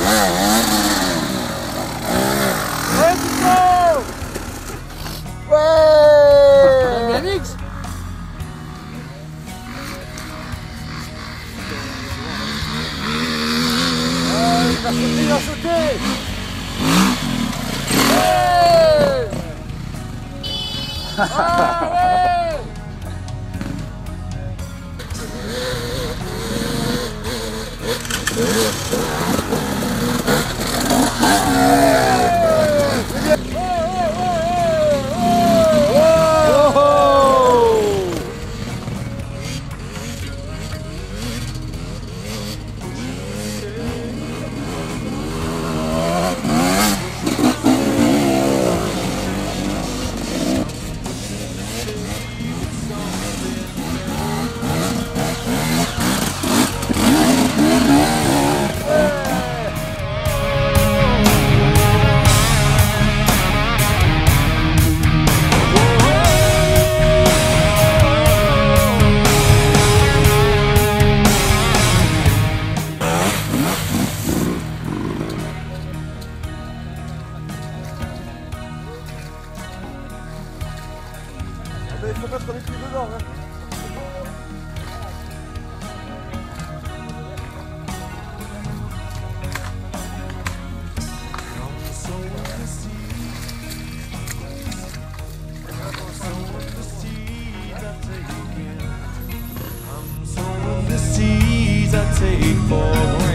Wow. a sauté, il a sauté hey Allez. Mais il faut pas qu'on les plus dedans. Hein. seeds I take for